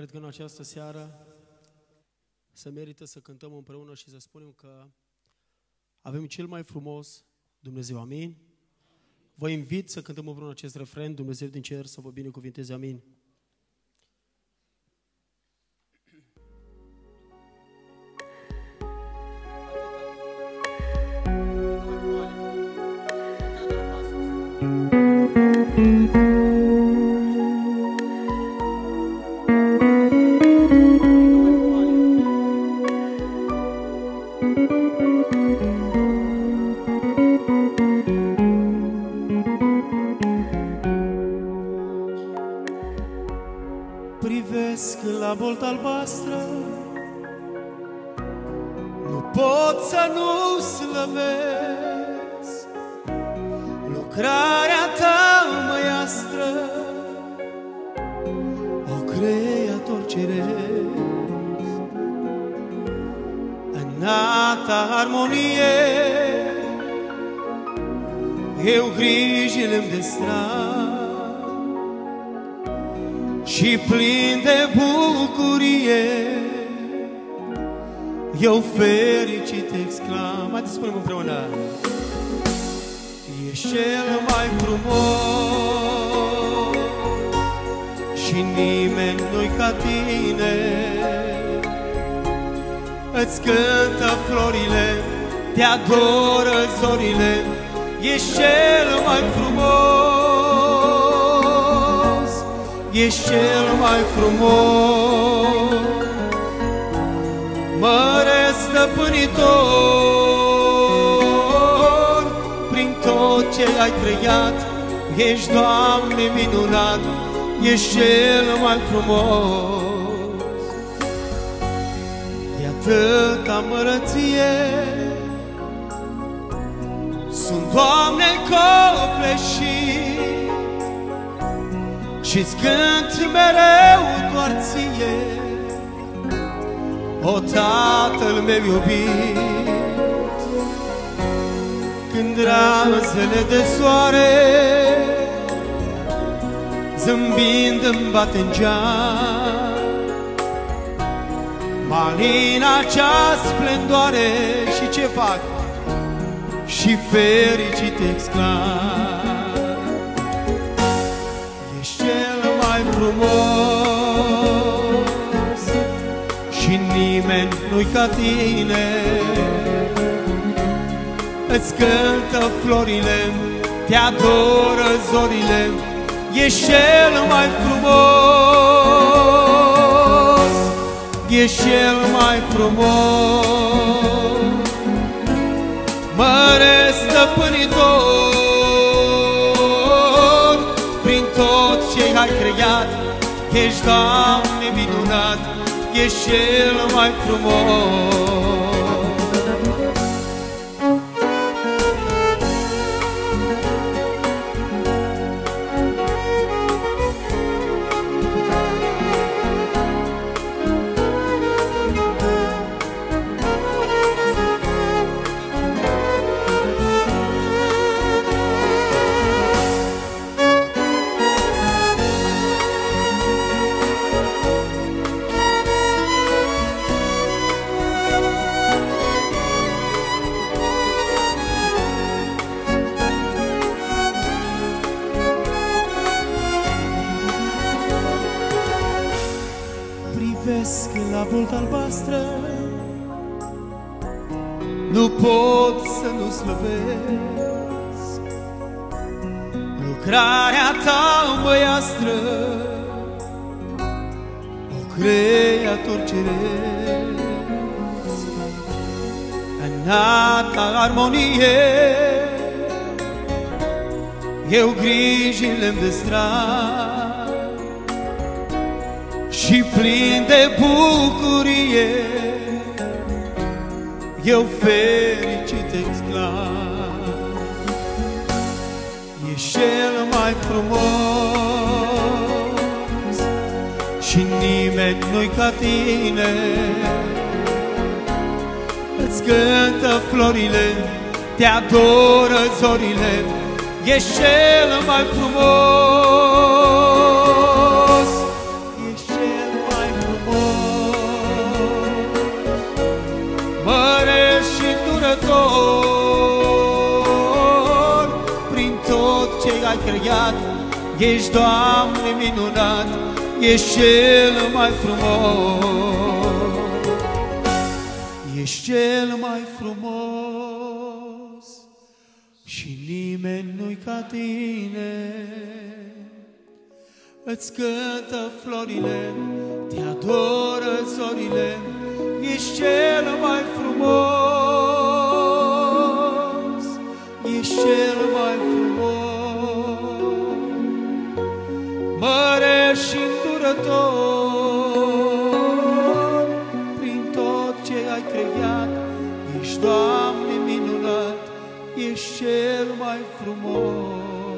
Cred că în această seară se merită să cântăm împreună și să spunem că avem cel mai frumos Dumnezeu. Amin? Vă invit să cântăm împreună acest refren, Dumnezeu din cer să vă binecuvinteze. Amin. Privesc la bolta albastră. Nu pot să nu slăvesc Lucrarea ta măiastră. O creator ceresc Înalta armonie. Eu grijile-mi destram și plin de bucurie. Eu fericit exclam. Haideți spunem împreună. Ești cel mai frumos Și nimeni nu-i ca tine. Îți cântă florile Te adoră zorile. Ești cel mai frumos Ești cel mai frumos. Mare stăpânitor Prin tot ce ai creat Ești, Doamne, minunat Ești cel mai frumos. E atâta mărăție Sunt, Doamne, copleșit și-ți cânt mereu doar ție O tatăl meu iubit Când razele de soare Zâmbind îmi bat în geam. Malina cea splendoare Și ce fac? Și fericit exclam frumos. Și nimeni nu-i ca tine. Îți cântă florile, te adoră zorile Ești cel mai frumos. Ești cel mai frumos ai creat Ești, Doamne, minunat Ești cel mai frumos privesc la bolta albastră. Nu pot să nu slăvesc Lucrarea ta băiastră O creator ceresc. Înalta armonie Eu grijile-mi destram și plin de bucurie. Eu fericit exclam Ești cel mai frumos Și nimeni nu-i ca tine. Îți cântă florile Te adoră zorile. Ești cel mai frumos păreri și durător. Prin tot ce ai creat Ești, Doamne, minunat Ești cel mai frumos. Ești cel mai frumos Și nimeni nu-i ca tine. Îți cântă florile Te adoră zorile ești cel mai frumos, ești cel mai frumos, mare și îndurător, prin tot ce ai creat, ești, Doamne, minunat, ești cel mai frumos.